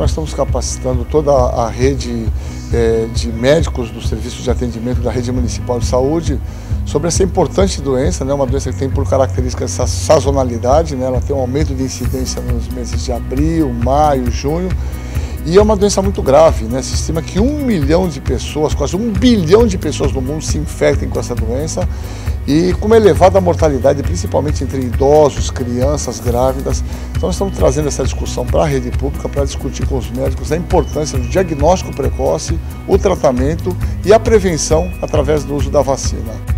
nós estamos capacitando toda a rede é, de médicos do Serviço de Atendimento da Rede Municipal de Saúde sobre essa importante doença, né, uma doença que tem por característica essa sazonalidade, né, ela tem um aumento de incidência nos meses de abril, maio, junho, e é uma doença muito grave, né? Se estima que um milhão de pessoas, quase um bilhão de pessoas no mundo se infectem com essa doença e com uma elevada mortalidade, principalmente entre idosos, crianças, grávidas. Então estamos trazendo essa discussão para a rede pública para discutir com os médicos a importância do diagnóstico precoce, o tratamento e a prevenção através do uso da vacina.